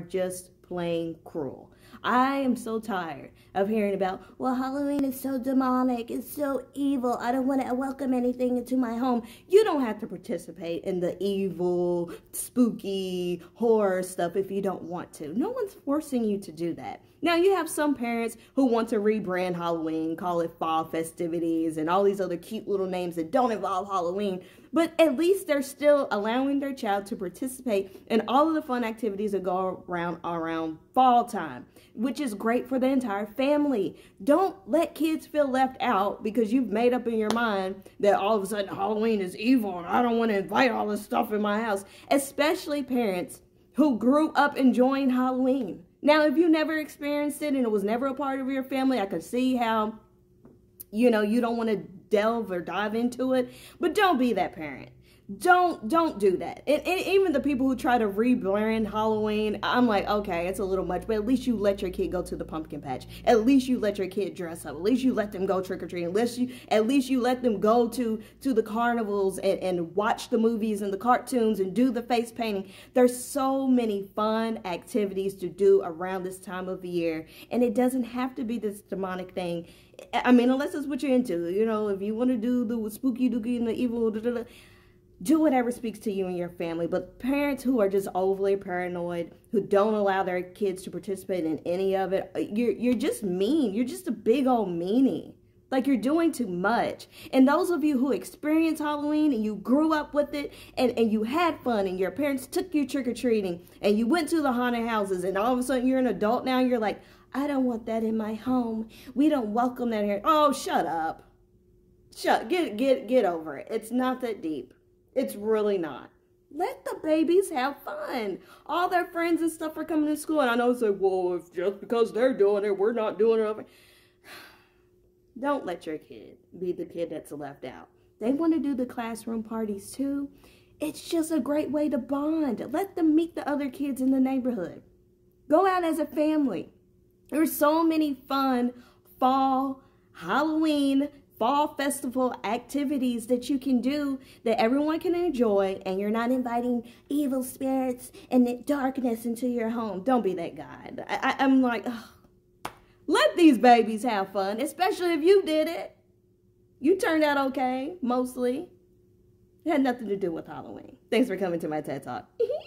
just plain cruel. I am so tired of hearing about, well, Halloween is so demonic, it's so evil, I don't want to welcome anything into my home. You don't have to participate in the evil, spooky, horror stuff if you don't want to. No one's forcing you to do that. Now, you have some parents who want to rebrand Halloween, call it fall festivities, and all these other cute little names that don't involve Halloween, but at least they're still allowing their child to participate in all of the fun activities that go around around fall time, which is great for the entire family. Don't let kids feel left out because you've made up in your mind that all of a sudden Halloween is evil and I don't want to invite all this stuff in my house, especially parents who grew up enjoying Halloween. Now, if you never experienced it and it was never a part of your family, I could see how, you know, you don't want to delve or dive into it, but don't be that parent don't don't do that. And, and, even the people who try to rebrand halloween i'm like okay it's a little much but at least you let your kid go to the pumpkin patch. At least you let your kid dress up. At least you let them go trick-or-treating. At least you at least you let them go to to the carnivals and, and watch the movies and the cartoons and do the face painting. There's so many fun activities to do around this time of the year and it doesn't have to be this demonic thing. I mean unless it's what you're into you know if you want to do the spooky dooky and the evil da, da, da, do whatever speaks to you and your family. But parents who are just overly paranoid, who don't allow their kids to participate in any of it, uh, you're you're just mean. You're just a big old meanie. Like you're doing too much. And those of you who experience Halloween and you grew up with it and, and you had fun and your parents took you trick or treating and you went to the haunted houses and all of a sudden you're an adult now, you're like, I don't want that in my home. We don't welcome that here. Oh, shut up. Shut get get get over it. It's not that deep. It's really not. Let the babies have fun. All their friends and stuff are coming to school. And I know it's like, well, if just because they're doing it, we're not doing it. Don't let your kid be the kid that's left out. They want to do the classroom parties too. It's just a great way to bond. Let them meet the other kids in the neighborhood. Go out as a family. There's so many fun fall, Halloween, fall festival activities that you can do that everyone can enjoy and you're not inviting evil spirits and darkness into your home. Don't be that guy. I, am like, let these babies have fun, especially if you did it. You turned out okay, mostly. It had nothing to do with Halloween. Thanks for coming to my TED Talk.